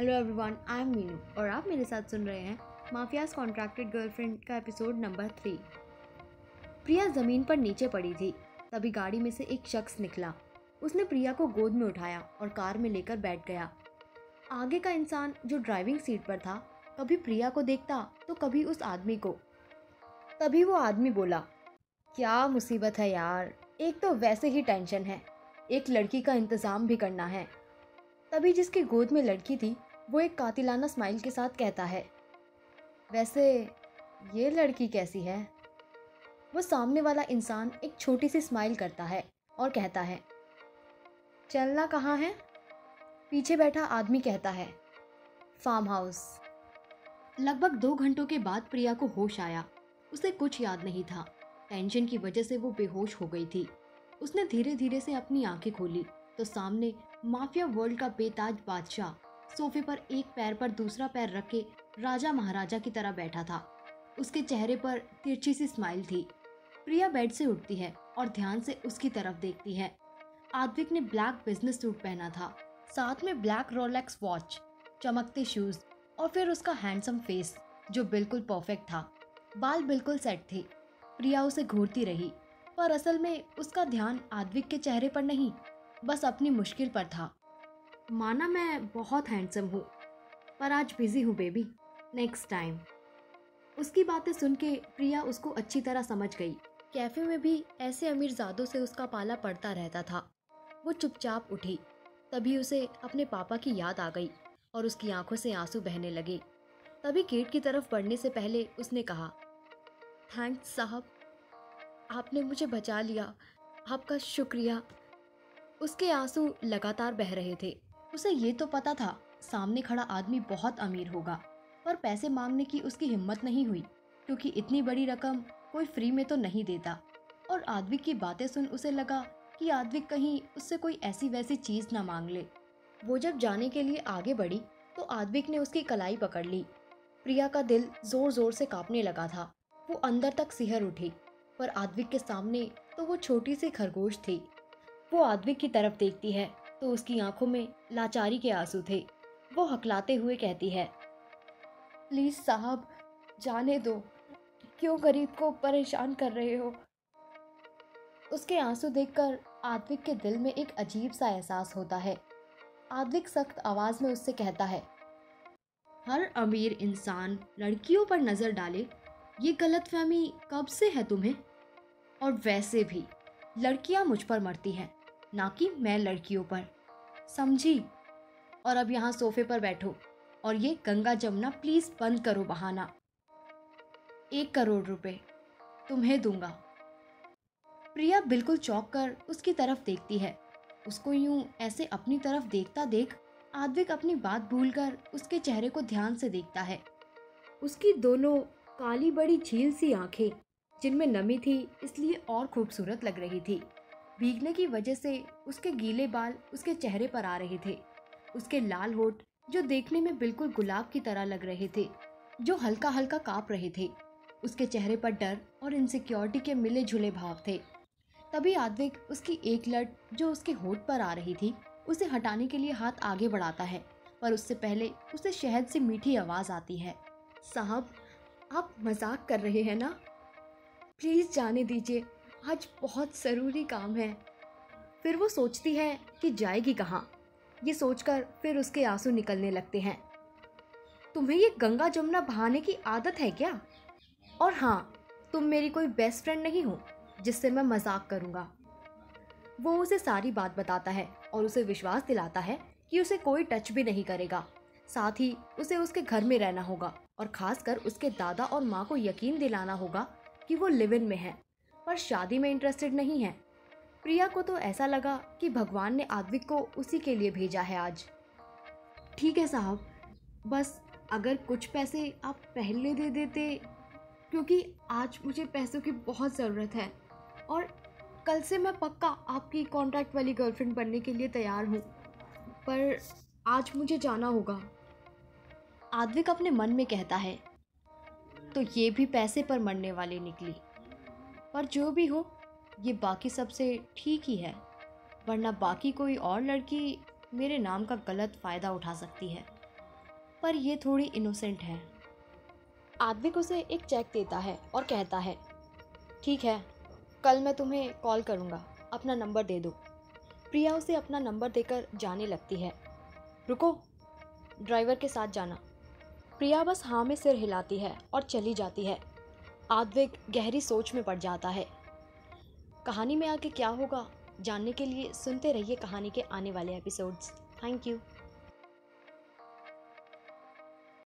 Hello everyone I am Meenu और आप मेरे साथ सुन रहे हैं माफियाज कॉन्ट्रैक्टेड गर्लफ्रेंड का एपिसोड नंबर थ्री प्रिया ज़मीन पर नीचे पड़ी थी, तभी गाड़ी में से एक शख्स निकला। उसने प्रिया को गोद में उठाया और कार में लेकर बैठ गया। आगे का इंसान जो ड्राइविंग सीट पर था, कभी प्रिया को देखता तो कभी उस आदमी को। तभी वो आदमी बोला, क्या मुसीबत है यार, एक तो वैसे ही टेंशन है, एक लड़की का इंतज़ाम भी करना है। तभी जिसकी गोद में लड़की थी वो एक कातिलाना स्माइल के साथ कहता है, वैसे ये लड़की कैसी है? वो सामने वाला इंसान एक छोटी सी स्माइल करता है और कहता है, चलना कहाँ है? पीछे बैठा आदमी कहता है, फार्म हाउस. लगभग दो घंटों के बाद प्रिया को होश आया। उसे कुछ याद नहीं था। टेंशन की वजह से वो बेहोश हो गई थी। उसने धीरे धीरे से अपनी आँखें खोली तो सामने माफिया वर्ल्ड का बेताज बादशाह सोफे पर एक पैर पर दूसरा पैर रख राजा महाराजा की तरह बैठा था। उसके चेहरे पर तिरछी सी स्माइल थी। प्रिया बेड से उठती है और ध्यान से उसकी तरफ़ देखती है। आद्विक ने ब्लैक बिज़नेस सूट पहना था। साथ में ब्लैक रोलेक्स वॉच चमकते शूज़ और फिर उसका हैंडसम फेस जो बिल्कुल परफेक्ट था। बाल बिल्कुल सेट थे। प्रिया उसे घूरती रही, पर असल में उसका ध्यान आद्विक के चेहरे पर नहीं, बस अपनी मुश्किल पर था। माना मैं बहुत हैंडसम हूँ, पर आज बिज़ी हूँ बेबी नेक्स्ट टाइम उसकी बातें सुन के प्रिया उसको अच्छी तरह समझ गई। कैफ़े में भी ऐसे अमीर जादों से उसका पाला पड़ता रहता था। वो चुपचाप उठी, तभी उसे अपने पापा की याद आ गई और उसकी आँखों से आँसू बहने लगे। तभी गेट की तरफ़ बढ़ने से पहले उसने कहा थैंक्स साहब। आपने मुझे बचा लिया। आपका शुक्रिया। उसके आँसू लगातार बह रहे थे। उसे ये तो पता था, सामने खड़ा आदमी बहुत अमीर होगा, पर पैसे मांगने की उसकी हिम्मत नहीं हुई, क्योंकि इतनी बड़ी रकम कोई फ्री में तो नहीं देता। और आदविक की बातें सुन उसे लगा कि आदविक कहीं उससे कोई ऐसी वैसी चीज़ ना मांग ले। वो जब जाने के लिए आगे बढ़ी तो आद्विक ने उसकी कलाई पकड़ ली। प्रिया का दिल ज़ोर ज़ोर से कांपने लगा था। वो अंदर तक सिहर उठी, पर आदविक के सामने तो वो छोटी सी खरगोश थी। वो आदविक की तरफ़ देखती है तो उसकी आँखों में लाचारी के आँसू थे। वो हकलाते हुए कहती है, प्लीज़ साहब, जाने दो। क्यों गरीब को परेशान कर रहे हो? उसके आँसू देखकर आद्विक के दिल में एक अजीब सा एहसास होता है। आद्विक सख्त आवाज़ में उससे कहता है, हर अमीर इंसान लड़कियों पर नज़र डाले, ये गलत फहमी कब से है तुम्हें? और वैसे भी लड़कियाँ मुझ पर मरती हैं। ना कि मैं लड़कियों पर। समझी? और अब यहाँ सोफे पर बैठो और ये गंगा जमुना प्लीज़ बंद करो बहाना। एक करोड़ रुपए तुम्हें दूँगा। प्रिया बिल्कुल चौंक कर उसकी तरफ़ देखती है। उसको यूँ ऐसे अपनी तरफ़ देखता देख आद्विक अपनी बात भूलकर उसके चेहरे को ध्यान से देखता है। उसकी दोनों काली बड़ी झील सी आँखें, जिनमें नमी थी, इसलिए और खूबसूरत लग रही थी। भीगने की वजह से उसके गीले बाल उसके चेहरे पर आ रहे थे। उसके लाल होठ, जो देखने में बिल्कुल गुलाब की तरह लग रहे थे, जो हल्का हल्का काँप रहे थे। उसके चेहरे पर डर और इनसिक्योरिटी के मिले जुले भाव थे। तभी आद्विक उसकी एक लट, जो उसके होठ पर आ रही थी, उसे हटाने के लिए हाथ आगे बढ़ाता है, पर उससे पहले उसे शहद से मीठी आवाज़ आती है। साहब, आप मज़ाक कर रहे हैं ना? प्लीज़ जाने दीजिए। आज बहुत ज़रूरी काम है। फिर वो सोचती है कि जाएगी कहाँ। ये सोचकर फिर उसके आँसू निकलने लगते हैं। तुम्हें ये गंगा जमुना बहाने की आदत है क्या? और हाँ तुम मेरी कोई बेस्ट फ्रेंड नहीं हो, जिससे मैं मज़ाक करूँगा। वो उसे सारी बात बताता है और उसे विश्वास दिलाता है कि उसे कोई टच भी नहीं करेगा। साथ ही उसे उसके घर में रहना होगा और खासकर उसके दादा और माँ को यकीन दिलाना होगा कि वो लिव इन में है। पर शादी में इंटरेस्टेड नहीं है। प्रिया को तो ऐसा लगा कि भगवान ने आद्विक को उसी के लिए भेजा है आज। ठीक है साहब, बस अगर कुछ पैसे आप पहले दे देते, क्योंकि आज मुझे पैसों की बहुत ज़रूरत है। और कल से मैं पक्का आपकी कॉन्ट्रैक्ट वाली गर्लफ्रेंड बनने के लिए तैयार हूँ। पर आज मुझे जाना होगा। आद्विक अपने मन में कहता है तो ये भी पैसे पर मरने वाली निकली। पर जो भी हो, ये बाकी सबसे ठीक ही है। वरना बाकी कोई और लड़की मेरे नाम का गलत फ़ायदा उठा सकती है। पर ये थोड़ी इनोसेंट है। आद्विक उसे एक चेक देता है और कहता है, ठीक है, कल मैं तुम्हें कॉल करूँगा, अपना नंबर दे दो। प्रिया उसे अपना नंबर देकर जाने लगती है। रुको ड्राइवर के साथ जाना। प्रिया बस हाँ में सिर हिलाती है और चली जाती है। आद्विक गहरी सोच में पड़ जाता है। कहानी में आके क्या होगा, जानने के लिए सुनते रहिए कहानी के आने वाले एपिसोड्स थैंक यू